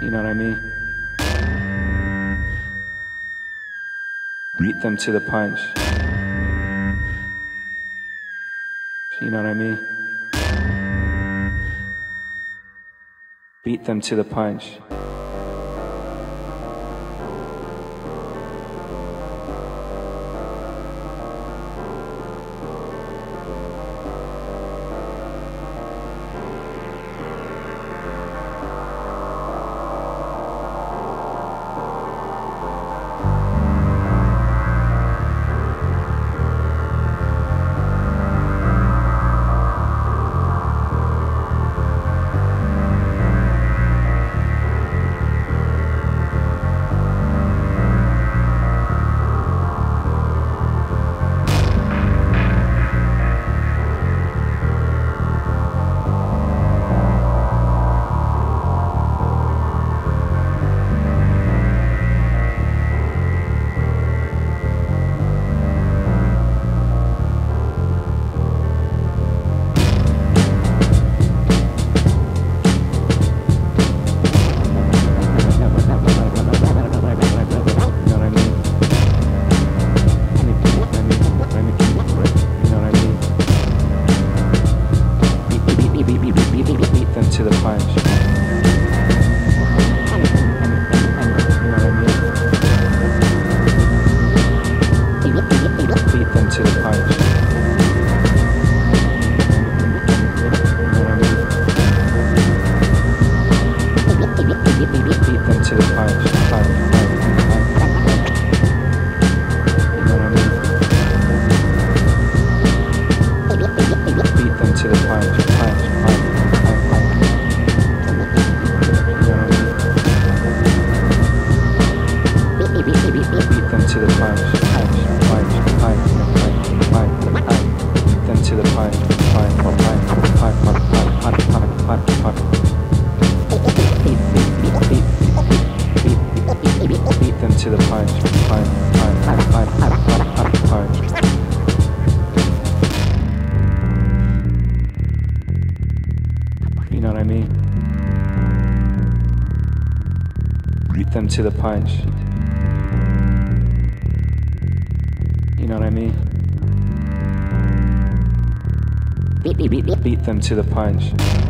You know what I mean? Beat them to the punch. You know what I mean? Beat them to the punch. Beat, them to the punch. Punch, punch, punch, punch, punch, punch, punch. You know what I mean? Beat them to the punch. You know what I mean? Beat, beat, beat, beat them to the punch.